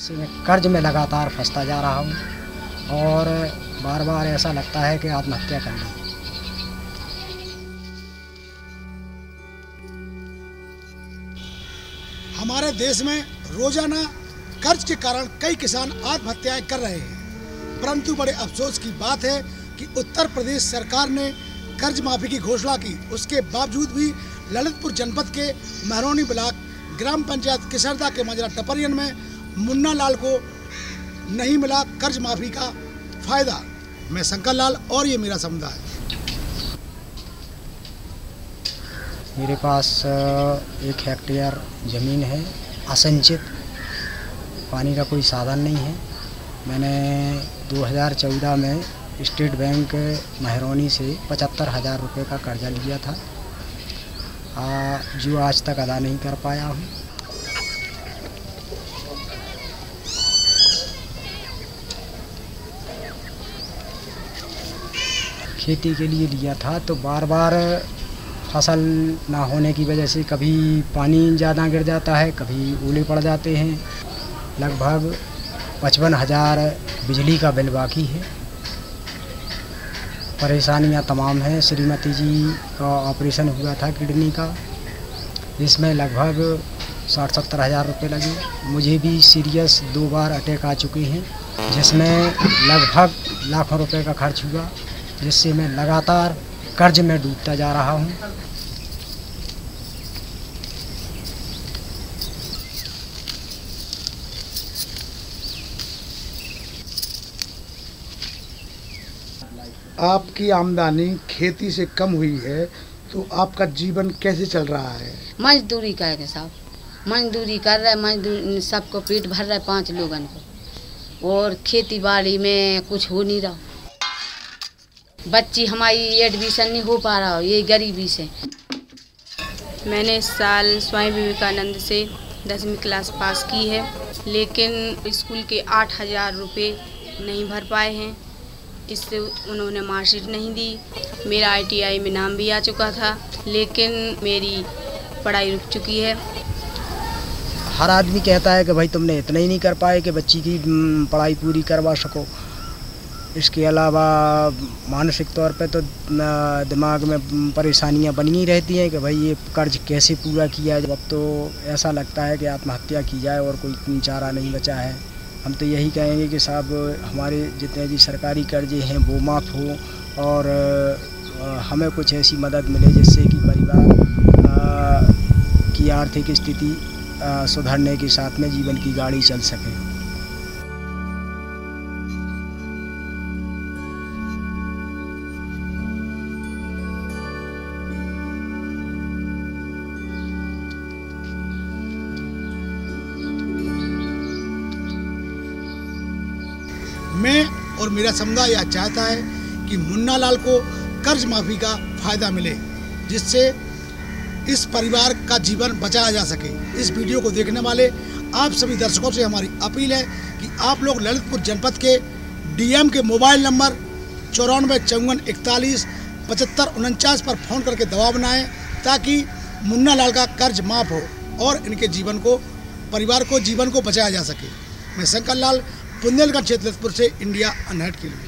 कर्ज में लगातार फंसता जा रहा हूँ और बार बार ऐसा लगता है कि आत्महत्या कर हमारे देश में रोज़ाना कर्ज के कारण कई किसान आत्महत्याएँ कर रहे हैं। परंतु बड़े अफसोस की बात है कि उत्तर प्रदेश सरकार ने कर्ज माफ़ी की घोषणा की। उसके बावजूद भी ललितपुर जनपद के महरौनी ब्लॉक ग्राम पंचायत किसरदा के मजरा टपरियन में मुन्ना लाल को नहीं मिला कर्ज माफ़ी का फ़ायदा। मैं शंकर लाल और ये मेरा समुदाय। मेरे पास एक हेक्टेयर ज़मीन है असंचित। पानी का कोई साधन नहीं है। मैंने 2014 में स्टेट बैंक महरौनी से पचहत्तर हज़ार रुपये का कर्जा लिया था। आ, जो आज तक अदा नहीं कर पाया हूँ। खेती के लिए लिया था तो बार बार फ़सल ना होने की वजह से कभी पानी ज़्यादा गिर जाता है, कभी ओले पड़ जाते हैं। लगभग पचपन हज़ार बिजली का बिल बाकी है। परेशानियाँ तमाम हैं। श्रीमती जी का ऑपरेशन हुआ था किडनी का। जिसमें लगभग साठ सत्तर हज़ार रुपये लगे। मुझे भी सीरियस दो बार अटैक आ चुके हैं, जिसमें लगभग लाखों रुपए का खर्च हुआ। जिससे मैं लगातार कर्ज में डूबता जा रहा हूँ। आपकी आमदनी खेती से कम हुई है तो आपका जीवन कैसे चल रहा है? मजदूरी करेंगे साहब मजदूरी कर रहे मजदूर सबको पेट भर रहे पाँच लोगन को। और खेती बाड़ी में कुछ हो नहीं रहा। बच्ची हमारी एडमिशन नहीं हो पा रहा हो ये गरीबी से। मैंने इस साल स्वामी विवेकानंद से दसवीं क्लास पास की है लेकिन स्कूल के आठ हज़ार रुपये नहीं भर पाए हैं। इससे उन्होंने मार्कशीट नहीं दी मेरा आईटीआई में नाम भी आ चुका था लेकिन मेरी पढ़ाई रुक चुकी है। हर आदमी कहता है कि भाई तुमने इतना ही नहीं कर पाए कि बच्ची की पढ़ाई पूरी करवा सको। इसके अलावा मानसिक तौर पे तो दिमाग में परेशानियाँ बनी ही रहती हैं कि भाई ये कर्ज कैसे पूरा किया जाए। अब तो ऐसा लगता है कि आत्महत्या की जाए और कोई चारा नहीं बचा है। हम तो यही कहेंगे कि साहब, हमारे जितने भी सरकारी कर्जे हैं, वो माफ़ हो और हमें कुछ ऐसी मदद मिले जिससे कि परिवार की आर्थिक स्थिति सुधरने के साथ में जीवन की गाड़ी चल सके। मैं और मेरा समुदाय यह चाहता है कि मुन्ना लाल को कर्ज माफ़ी का फ़ायदा मिले, जिससे इस परिवार का जीवन बचाया जा सके। इस वीडियो को देखने वाले आप सभी दर्शकों से हमारी अपील है कि आप लोग ललितपुर जनपद के डीएम के मोबाइल नंबर चौरानवे, चौवन, इकतालीस, पचहत्तर, उनचास पर फ़ोन करके दबाव बनाएँ, ताकि मुन्ना लाल का कर्ज माफ़ हो और इनके जीवन को, परिवार को, जीवन को बचाया जा सके। मैं शंकर लाल बुंदेलखंड क्षेत्र से इंडिया अनहट के लिए